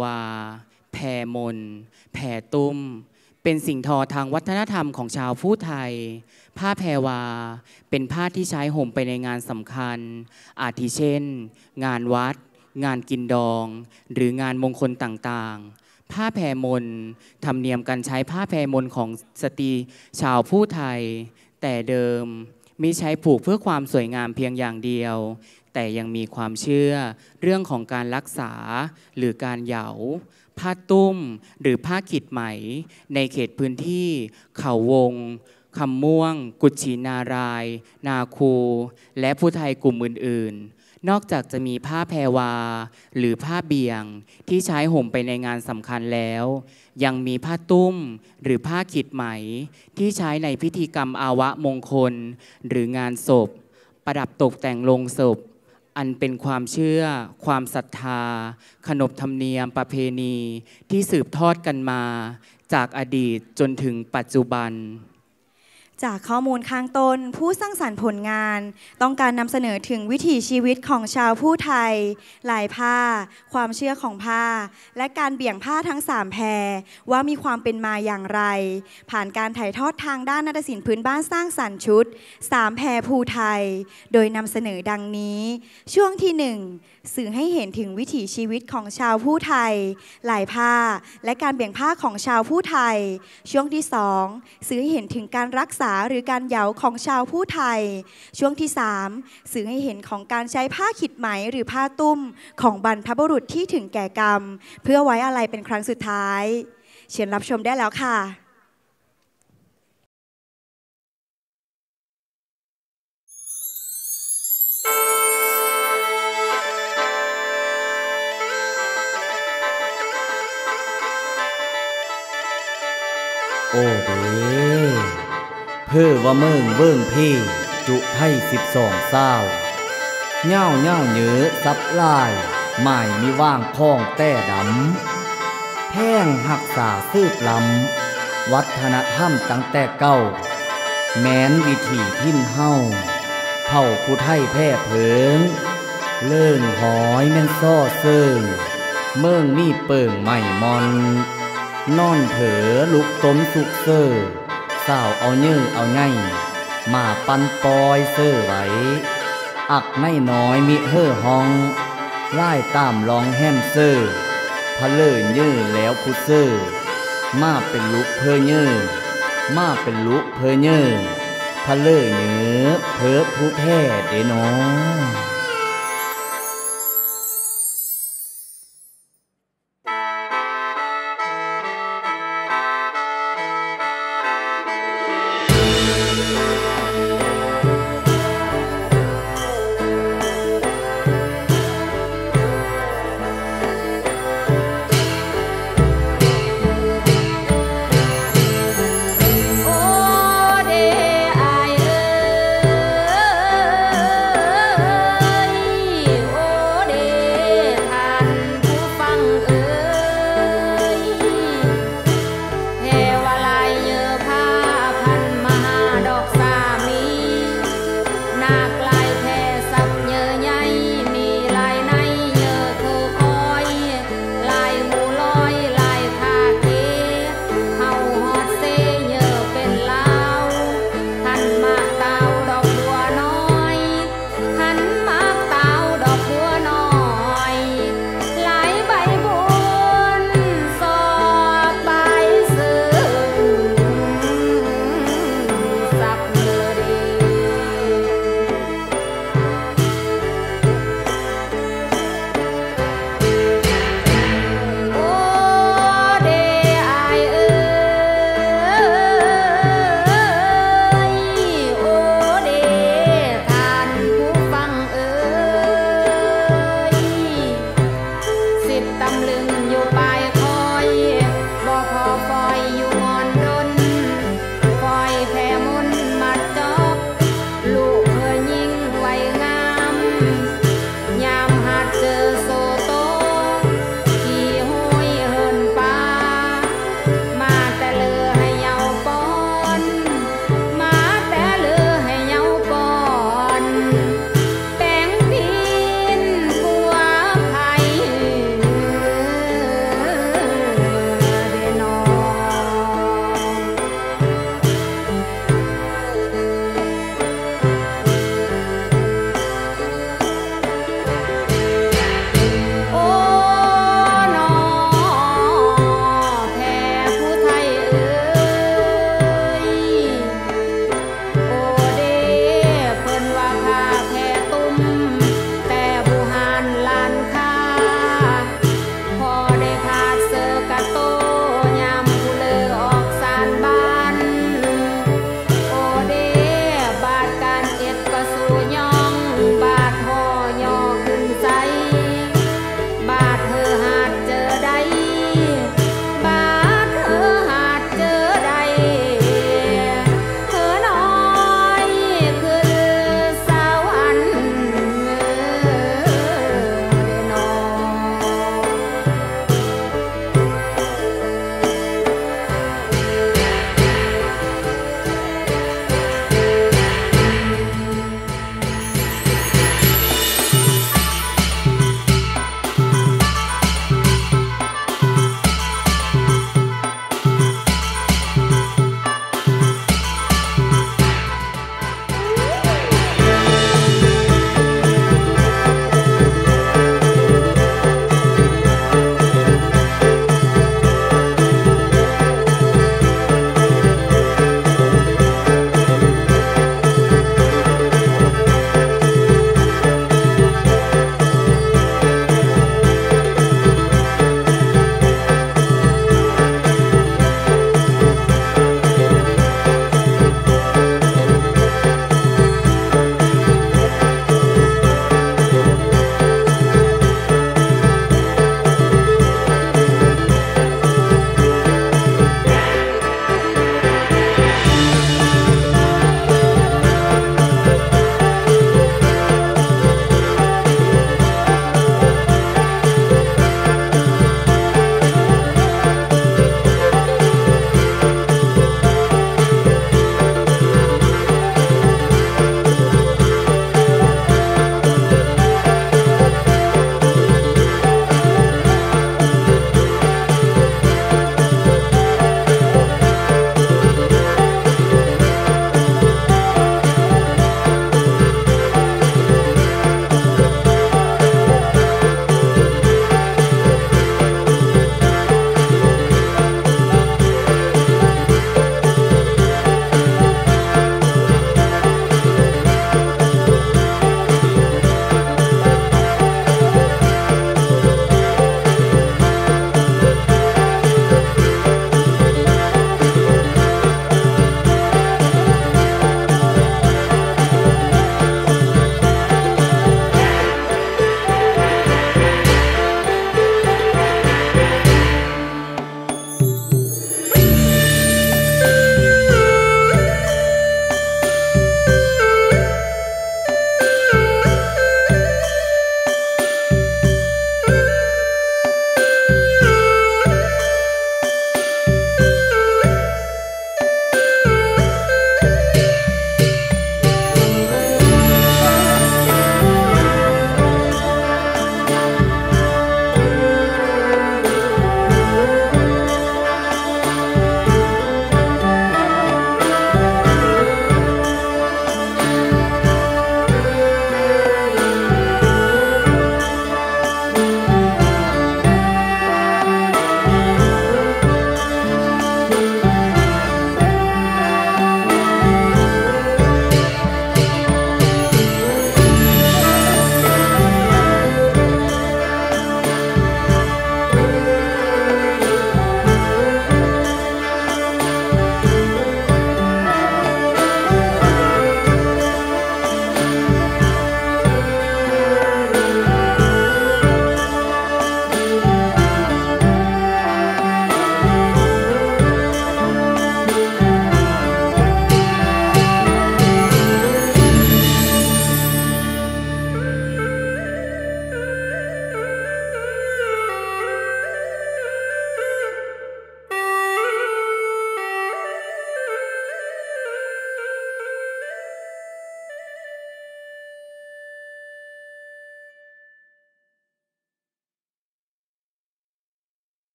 วา แผ่มน แผ่ตุ้ม เป็นสิ่งทอทางวัฒนธรรมของชาวผู้ไทย ผ้าแพรวา เป็นผ้าที่ใช้ห่มไปในงานสำคัญ อาทิเช่น งานวัด งานกินดอง หรืองานมงคลต่างๆผ้าแพรมนธรรมเนียมการใช้ผ้าแพรมนของสตรีชาวผู้ไทย แต่เดิมมิใช้ผูกเพื่อความสวยงามเพียงอย่างเดียว แต่ยังมีความเชื่อเรื่องของการรักษาหรือการเหยาผ้าตุ้มหรือผ้าขีดไหม ในเขตพื้นที่ เขาวงคำม่วง กุชินาราย นาคู และผู้ไทยกลุ่มอื่น ๆ นอกจากจะมีผ้าแพรวา หรือผ้าเบี่ยงที่ใช้ห่มไปในงานสำคัญแล้ว ยังมีผ้าตุ้มหรือผ้าขีดไหม ที่ใช้ในพิธีกรรมอาวะมงคล หรืองานศพ ประดับตกแต่งลงศพ อันเป็นความเชื่อ ความศรัทธา ขนบธรรมเนียมประเพณีที่สืบทอดกันมา จากอดีตจนถึงปัจจุบัน จากข้อมูลข้างต้น ผู้สร้างสรรค์ผลงาน ต้องการนำเสนอถึงวิถีชีวิตของชาวผู้ไทย ลายผ้า ความเชื่อของผ้า และการเบี่ยงผ้าทั้งสามแพรว่ามีความเป็นมาอย่างไร ผ่านการถ่ายทอดทางด้านนาฏศิลป์พื้นบ้านสร้างสรรค์ชุดสามแพรภูไทย โดยนำเสนอดังนี้ ช่วงที่หนึ่งสื่อให้เห็นถึงวิถีชีวิตของชาวผู้ไทย ลายผ้า และการเบี่ยงผ้าของชาวผู้ไทย ช่วงที่สองสื่อให้เห็นถึงการรักษาหรือการเหยาของชาวผู้ไทย ช่วงที่สามสื่อให้เห็นของการใช้ผ้าขิดไหมหรือผ้าตุ้มของบรรพบุรุษที่ถึงแก่กรรม เพื่อไว้อะไรเป็นครั้งสุดท้าย เชิญรับชมได้แล้วค่ะโอ้เด เพื่อว่าเมืองเบิ่งพี่จุไทยสิบสองเศร้าเง่าเง่าเหนือซับลายหม่มีว่างพ้องแต่ดำแพ่งหักษาซืบลำวัฒนธรรมตั้งแต่เก้า แม้นวิถีทิ่นเฮาเผ่าผู้ไทยแพร่เพิง เลื่งหอยแม่นซ้อเซิงเมืองมีเปิงใหม่มอน นอนเผอลุกต้มสุกเซอร์ สาวเอาเยื่อเอาไงมาปันปอยเซอร์ไหว อักไม่น้อยมิเฮ่อหองไล่ตามลองแฮมเซอร์พะเลื่นยื้อแล้วพุเซอร์มาเป็นลุกเพอเยื่อมาเป็นลุกเพอเยื่อพะเลื่อเนื้อเพอผู้แพ้เดน้อง